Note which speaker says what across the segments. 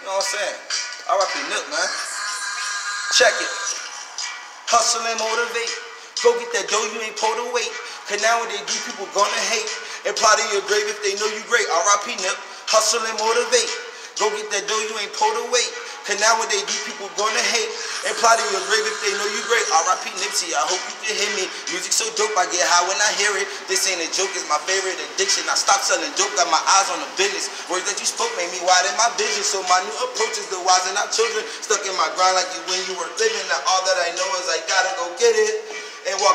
Speaker 1: You know what I'm saying? R.I.P. Nip, man. Check it. Hustle and motivate. Go get that dough, you ain't pulled the weight. Cause nowadays these people gonna hate and plot in your grave if they know you great. R.I.P. Nip. Hustle and motivate. Go get that dough, you ain't pulled weight. Cause nowadays these people gonna hate and plot in your grave if they know you great. R.I.P. Nipsey, I hope you can hear me. Music so dope, I get high when I hear it. This ain't a joke, it's my favorite addiction. I stopped selling dope, got my eyes on the business. Words that you spoke made me widen my vision. So my new approach is the wise and not children. Stuck in my grind like you when you were living. Now all that I know is I gotta go get it.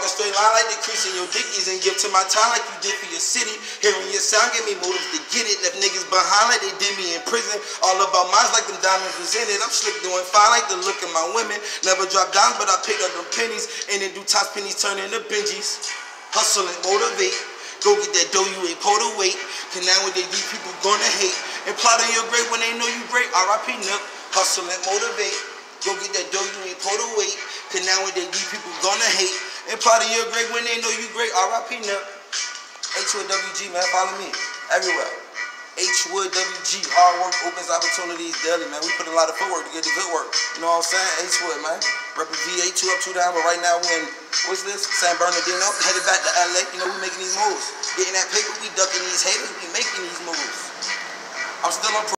Speaker 1: A straight line like decreasing your dickies and give to my time like you did for your city. Hearing your sound gave me motives to get it. Left niggas behind like they did me in prison. All about mines like them diamonds was in it. I'm slick doing fine like the look of my women. Never drop down, but I pick up them pennies. And then do times pennies turn into Benjis. Hustle and motivate. Go get that dough you ain't pulled wait. Cause nowadays these people gonna hate. And plot on your grave when they know you great. R.I.P. Nip. Hustle and motivate. Go get that dough you ain't pulled wait. Cause nowadays these people gonna hate. And part of your great when they know you great. R.I.P. Nip. H Wood WG, man. Follow me. Everywhere. H Wood WG. Hard work opens opportunities daily, man. We put a lot of footwork to get the good work. You know what I'm saying? H Wood, man. Reppin' VA, two up, two down. But right now we in, what's this? San Bernardino. Headed back to LA. You know, we making these moves. Getting that paper, we ducking these haters. We making these moves. I'm still on